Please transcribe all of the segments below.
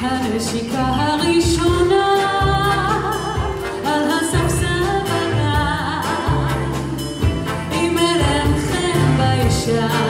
הנשיקה הראשונה על הספסל בגן. עם עלם חן בישר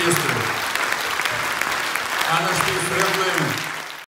оркестр. Анна Штейфрехлен.